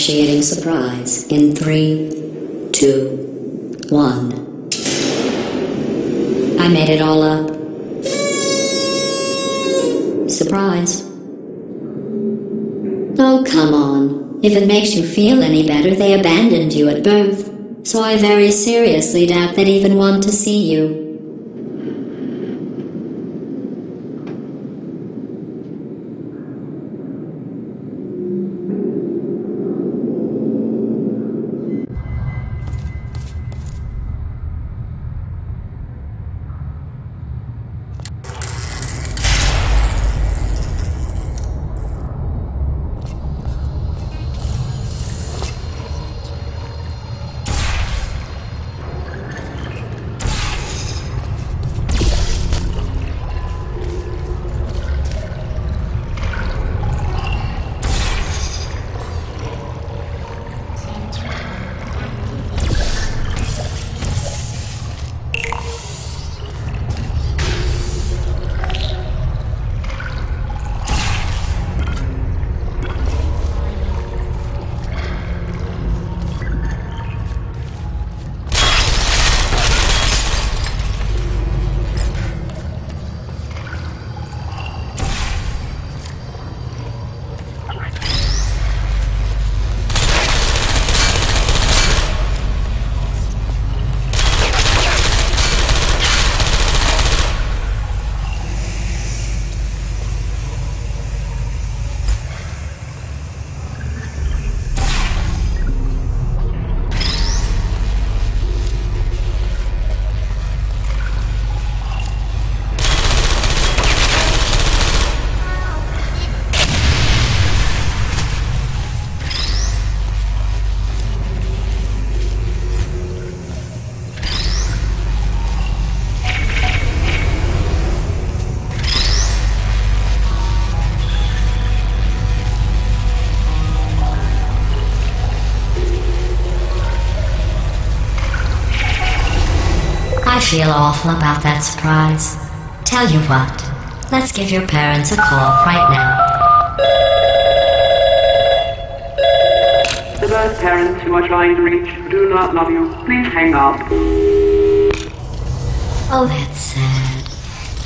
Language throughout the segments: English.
initiating surprise in three, two, one. I made it all up. Surprise. Oh, come on. If it makes you feel any better, they abandoned you at birth. So I very seriously doubt they'd even want to see you. Feel awful about that surprise. Tell you what, let's give your parents a call right now. The birth parents you are trying to reach do not love you. Please hang up. Oh, that's sad.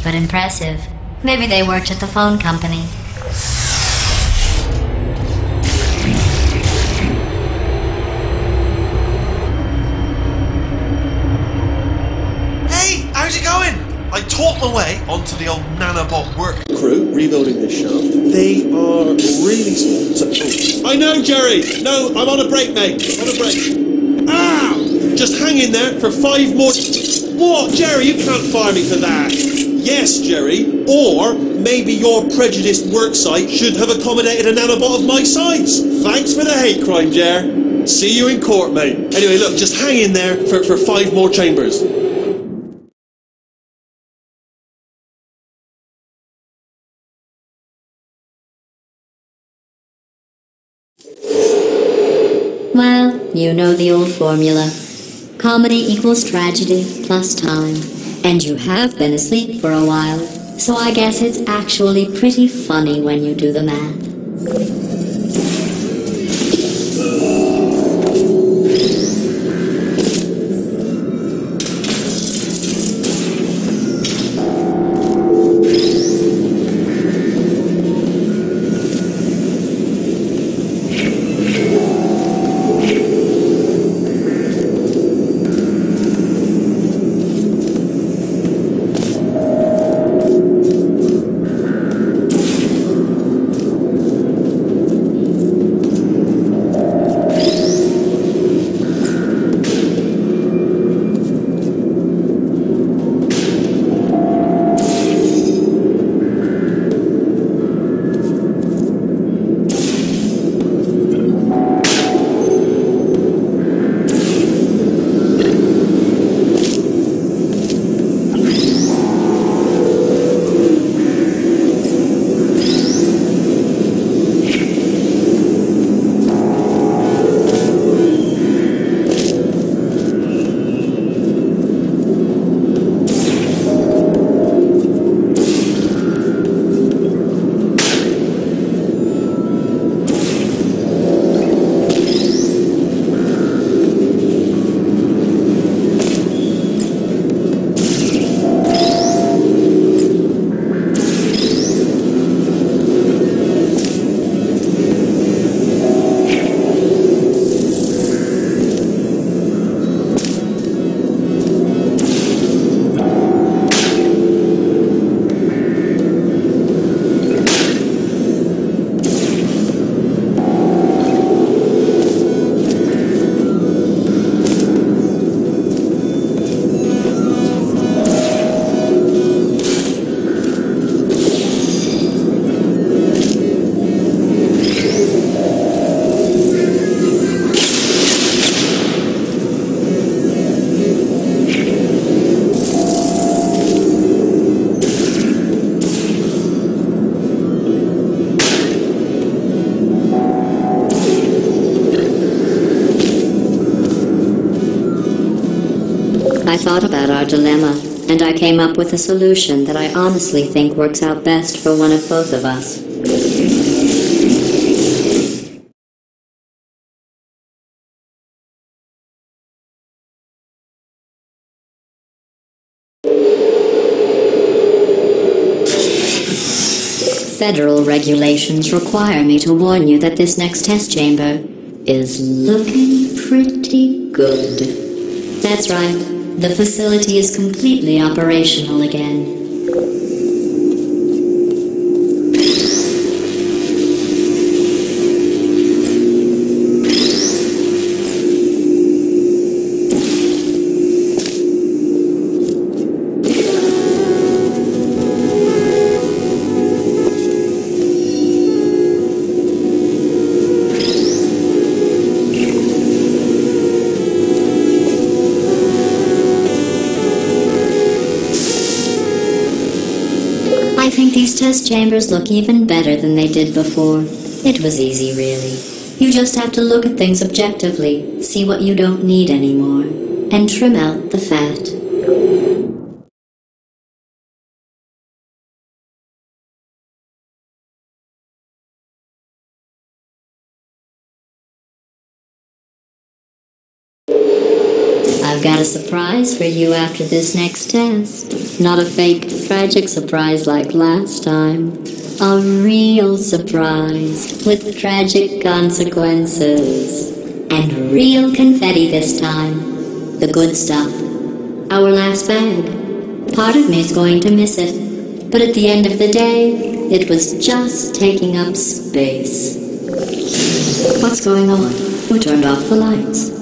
But impressive. Maybe they worked at the phone company. Onto the old nanobot work crew rebuilding this shaft. They are really small. So, oh. I know, Jerry. No, I'm on a break, mate. On a break. Ow! Just hang in there for five more. What, Jerry? You can't fire me for that. Yes, Jerry. Or maybe your prejudiced work site should have accommodated a nanobot of my size. Thanks for the hate crime, Jer. See you in court, mate. Anyway, look, just hang in there for, for five more chambers. Well, you know the old formula. Comedy equals tragedy plus time. And you have been asleep for a while, so I guess it's actually pretty funny when you do the math. Thought about our dilemma, and I came up with a solution that I honestly think works out best for one of both of us. Federal regulations require me to warn you that this next test chamber is looking pretty good. That's right, the facility is completely operational again. These test chambers look even better than they did before. It was easy, really. You just have to look at things objectively, see what you don't need anymore, and trim out the fat. Got a surprise for you after this next test. Not a fake, tragic surprise like last time. A real surprise with tragic consequences. And real confetti this time. The good stuff. Our last bag. Part of me's going to miss it. But at the end of the day, it was just taking up space. What's going on? Who turned off the lights?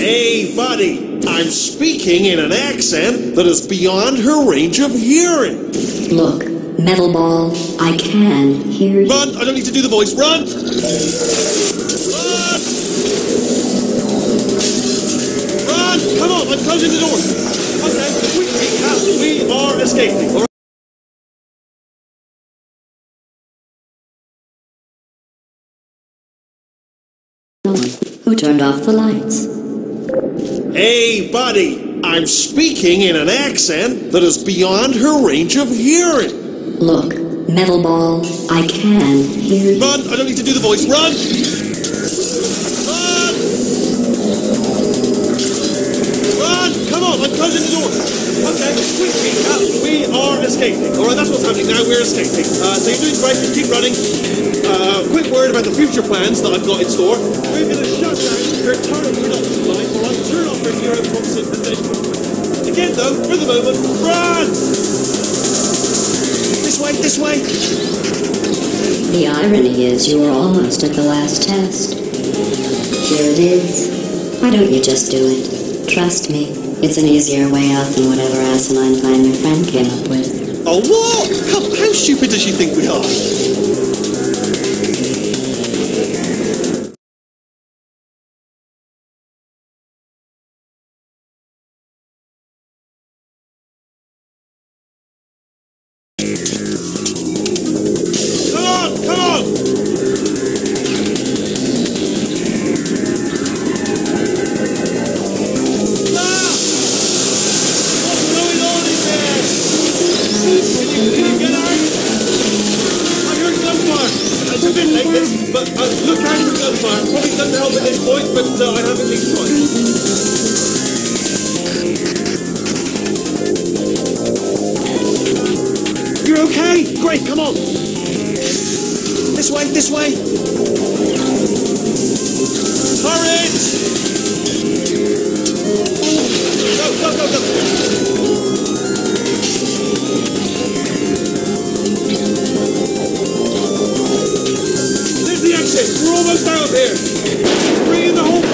Hey, buddy, I'm speaking in an accent that is beyond her range of hearing. Look, metal ball, I can hear you. Run! I don't need to do the voice. Run! Run! Run! Come on, I'm closing the door. Okay, quick recap. We are escaping. all right? Who turned off the lights? Hey, buddy, I'm speaking in an accent that is beyond her range of hearing. Look, metal ball, I can hear you. Run! I don't need to do the voice. Run! Run! Escaping. All right, that's what's happening now. We're escaping. Uh, so you're doing great. Just keep running. Uh, quick word about the future plans that I've got in store. We're going to shut down your turret production line. All right, turn off your neurotoxin and then. Again, though, for the moment, run! This way, this way. The irony is you were almost at the last test. Here it is. Why don't you just do it? Trust me, it's an easier way out than whatever asinine plan your friend came up with. Oh, what? How, how stupid does she think we are? this way, this way. Hurry! Go, go, go, go. We're almost out of here. Bring in the whole